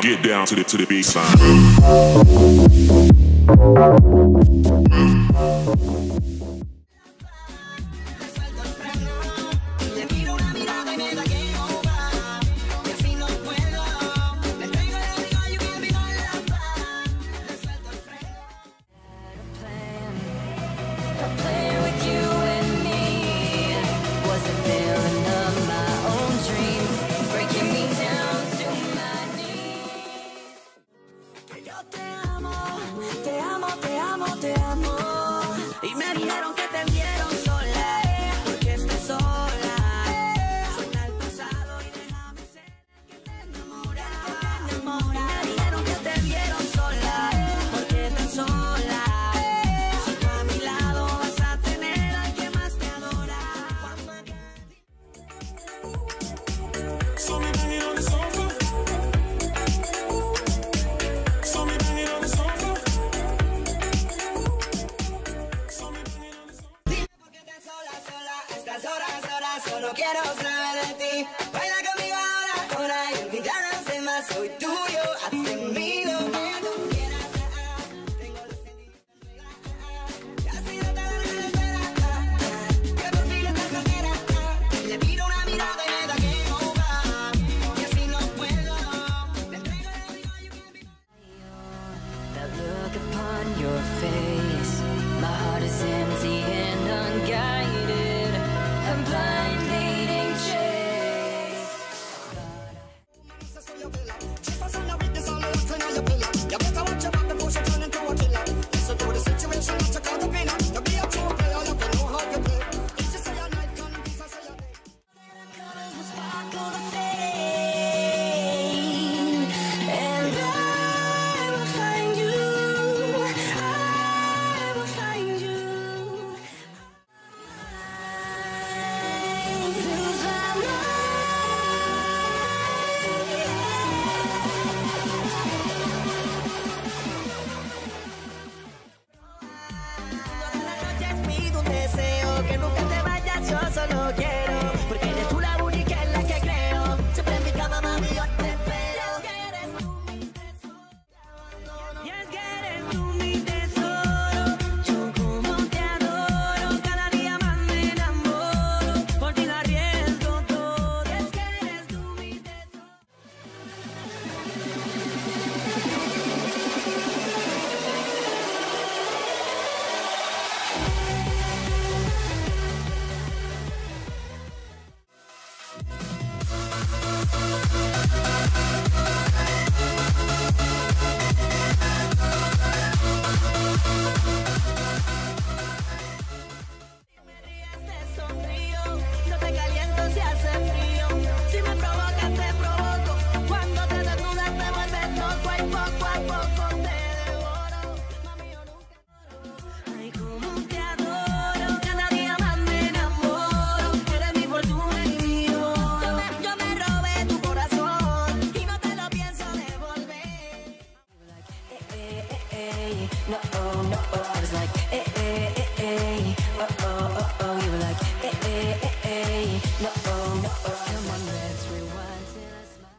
down, get down to the to the baseline. solo quiero saber de ti. no oh no oh. I was like eh eh eh eh, oh oh. You were like eh eh eh eh, no no. Come on, let's rewind till I smile.